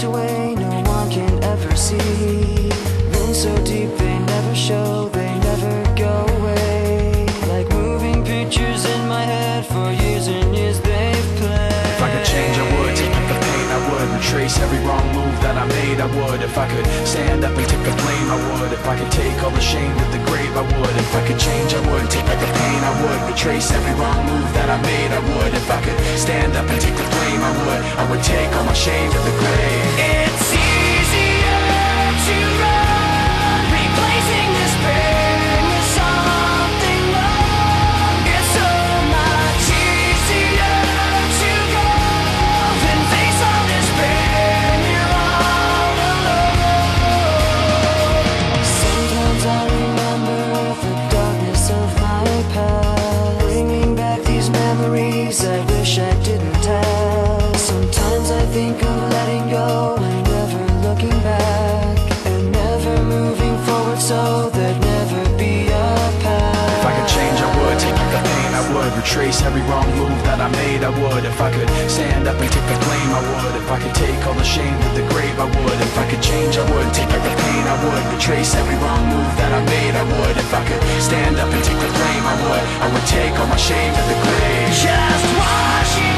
locked away, no one can ever see. Been so deep they never show, they never go away. Like moving pictures in my head for years and years they've played. If I could change, I would. Take back the pain, I would. Retrace every wrong move that I made, I would. If I could stand up and take the blame, I would. If I could take all the shame to the grave, I would. If I could change, I would. Take back the pain, I would. Retrace every wrong move that I made, I would. If I could stand up and take the blame, I would. I would take all my shame to the grave. I wish I didn't have. Sometimes I think of letting go and never looking back, and never moving forward so there'd never be a path. If I could change, I would. Take back the pain, I would. Retrace every wrong move that I made, I would. If I could stand up and take the blame, I would. If I could take all the shame to the grave, I would. If I could change, I would. Take back the pain, I would. Retrace every wrong move that I made, I would. If I could stand up and take the I would. I would take all my shame to the grave. Just washing